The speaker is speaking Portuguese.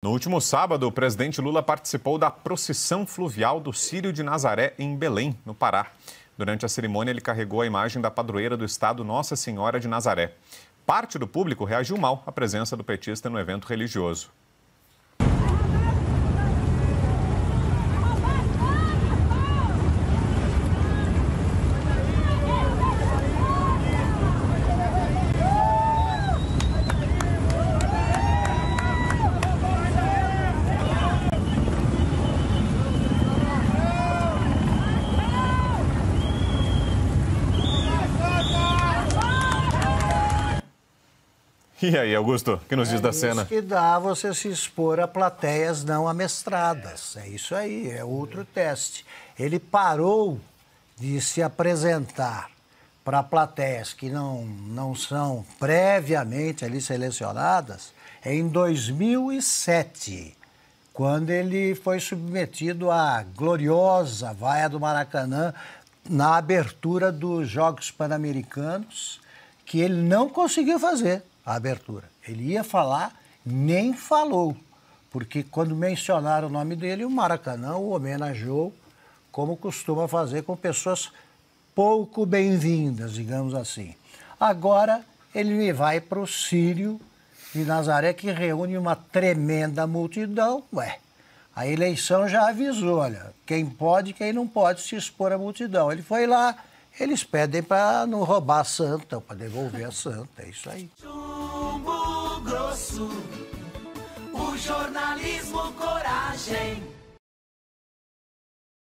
No último sábado, o presidente Lula participou da procissão fluvial do Círio de Nazaré em Belém, no Pará. Durante a cerimônia, ele carregou a imagem da padroeira do estado Nossa Senhora de Nazaré. Parte do público reagiu mal à presença do petista no evento religioso. E aí, Augusto, o que nos é diz da cena? que dá você se expor a plateias não amestradas. É isso aí, é outro teste. Ele parou de se apresentar para plateias que não, não são previamente ali selecionadas em 2007, quando ele foi submetido à gloriosa vaia do Maracanã na abertura dos Jogos Pan-Americanos, que ele não conseguiu fazer a abertura. Ele ia falar, nem falou, porque quando mencionaram o nome dele, o Maracanã o homenageou, como costuma fazer com pessoas pouco bem-vindas, digamos assim. Agora ele vai para o Sírio de Nazaré, que reúne uma tremenda multidão. Ué, a eleição já avisou, olha, quem pode, quem não pode se expor à multidão. Ele foi lá, eles pedem para não roubar a santa, para devolver a santa, é isso aí. Grosso, o jornalismo coragem.